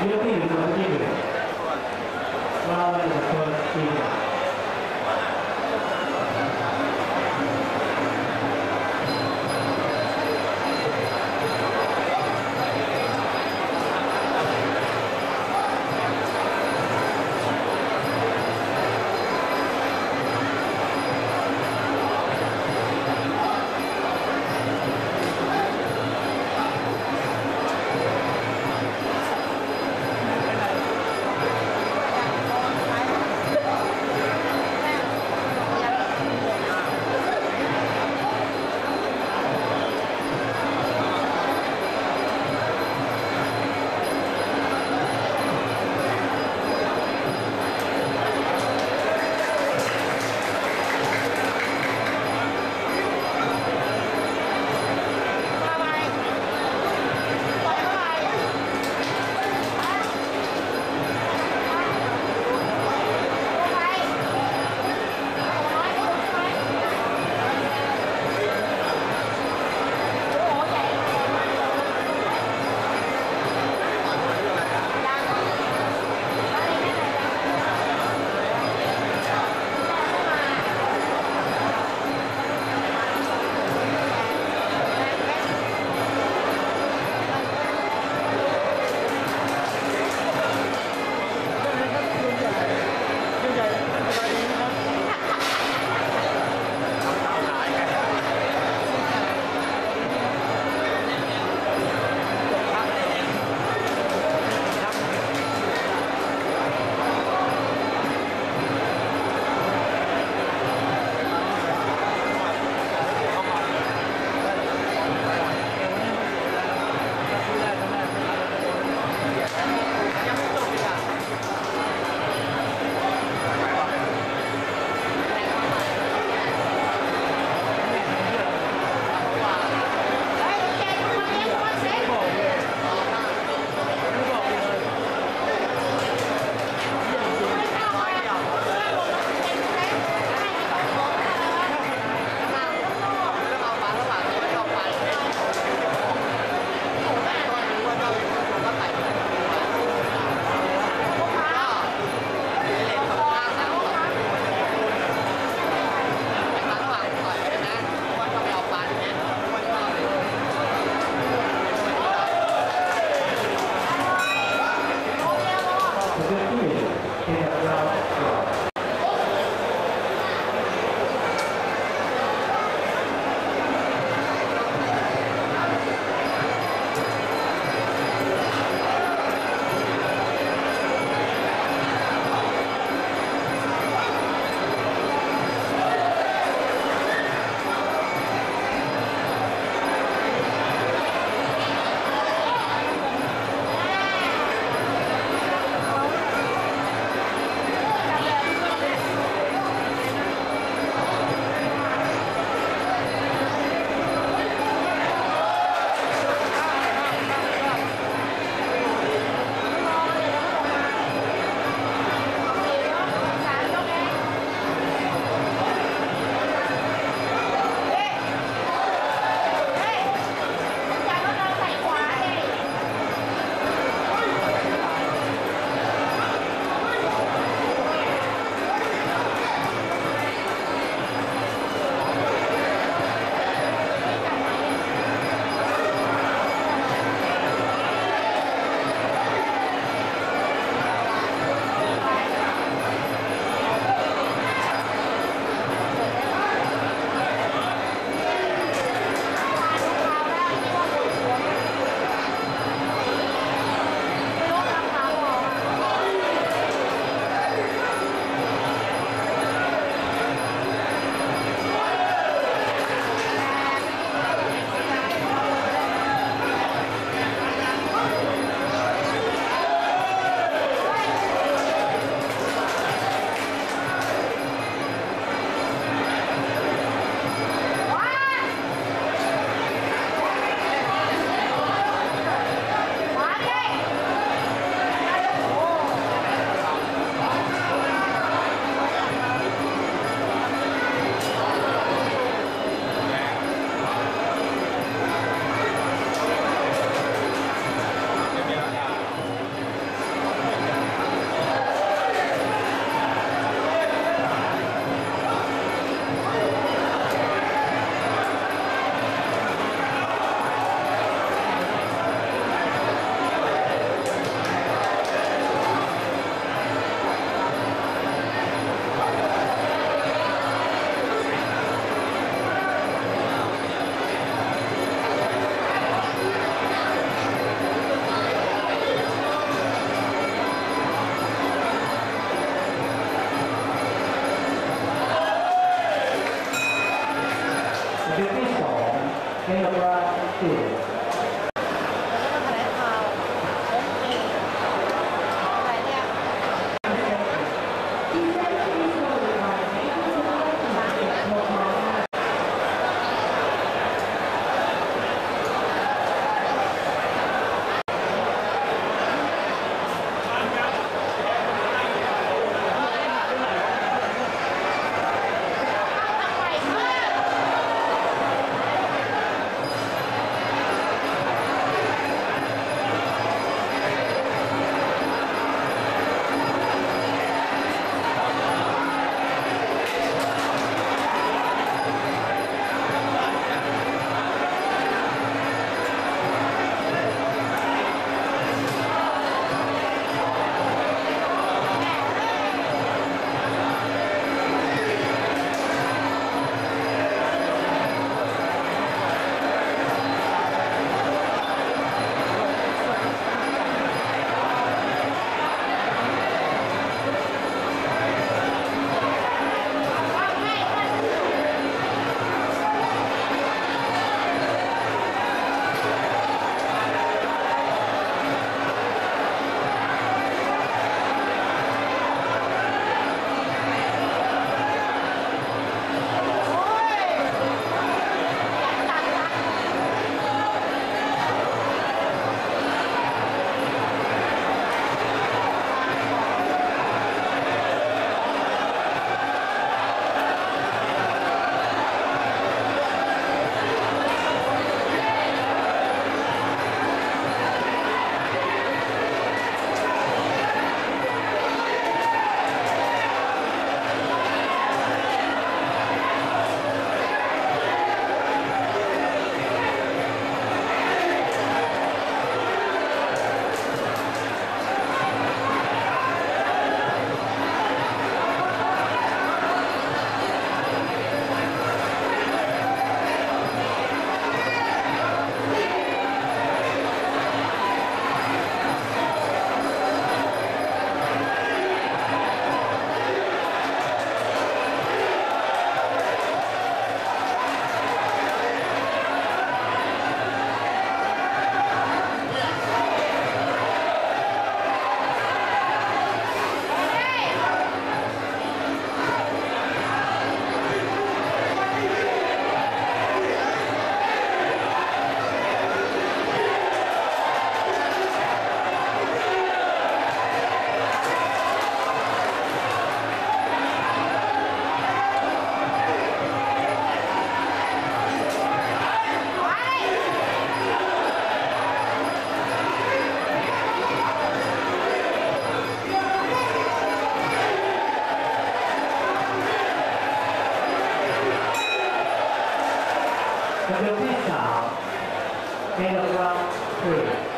16 team is on the table. Wow, that is a first team. Mitchell, Middlebrook 3.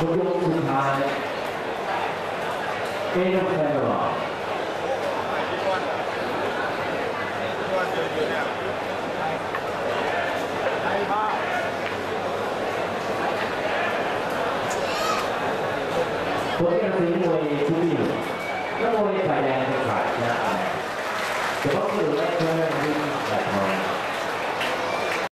不用出台，给他们看着吧。